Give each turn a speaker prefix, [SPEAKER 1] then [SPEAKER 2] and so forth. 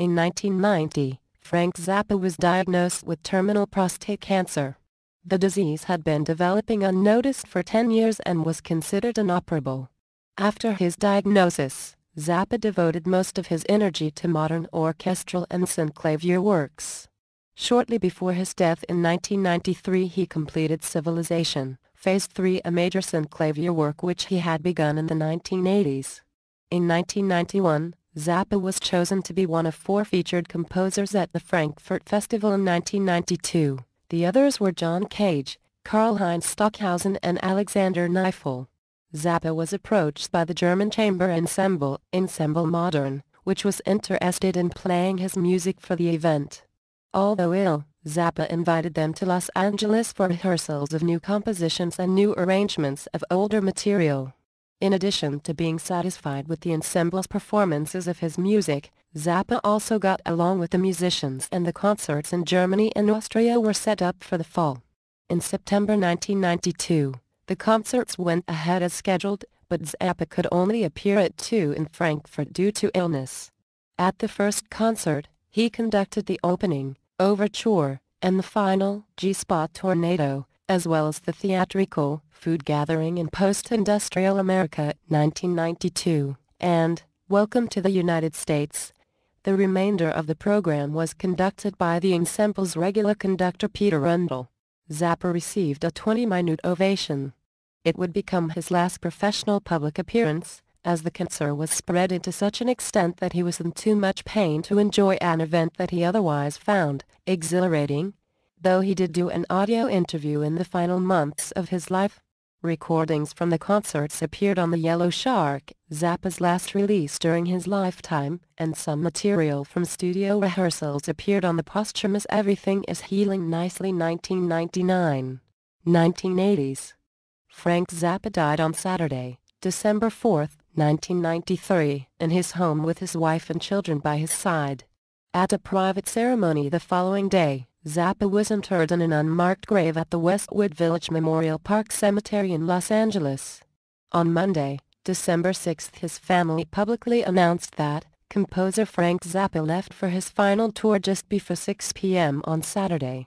[SPEAKER 1] In 1990, Frank Zappa was diagnosed with terminal prostate cancer. The disease had been developing unnoticed for 10 years and was considered inoperable. After his diagnosis, Zappa devoted most of his energy to modern orchestral and synclavier works. Shortly before his death in 1993 he completed Civilization, Phaze 3 a major synclavier work which he had begun in the 1980s. In 1991, Zappa was chosen to be one of four featured composers at the Frankfurt Festival in 1992. The others were John Cage, Karlheinz Stockhausen and Alexander Knaifel. Zappa was approached by the German chamber ensemble, Ensemble Modern, which was interested in playing his music for the event. Although ill, Zappa invited them to Los Angeles for rehearsals of new compositions and new arrangements of older material. In addition to being satisfied with the ensemble's performances of his music, Zappa also got along with the musicians and the concerts in Germany and Austria were set up for the fall. In September 1992, the concerts went ahead as scheduled, but Zappa could only appear at two in Frankfurt due to illness. At the first concert, he conducted the opening, Overture, and the final, G-Spot Tornado, as well as the theatrical Food Gathering in Post-Industrial America 1992 and Welcome to the United States. The remainder of the program was conducted by the ensemble's regular conductor Peter Rundel. Zappa received a 20-minute ovation. It would become his last professional public appearance, as the cancer was spread into such an extent that he was in too much pain to enjoy an event that he otherwise found exhilarating though he did do an audio interview in the final months of his life. Recordings from the concerts appeared on the Yellow Shark, Zappa's last release during his lifetime, and some material from studio rehearsals appeared on the posthumous Everything is Healing Nicely 1999. 1980s. Frank Zappa died on Saturday, December 4, 1993, in his home with his wife and children by his side. At a private ceremony the following day, Zappa was interred in an unmarked grave at the Westwood Village Memorial Park Cemetery in Los Angeles. On Monday, December 6 his family publicly announced that, composer Frank Zappa left for his final tour just before 6 p.m. on Saturday.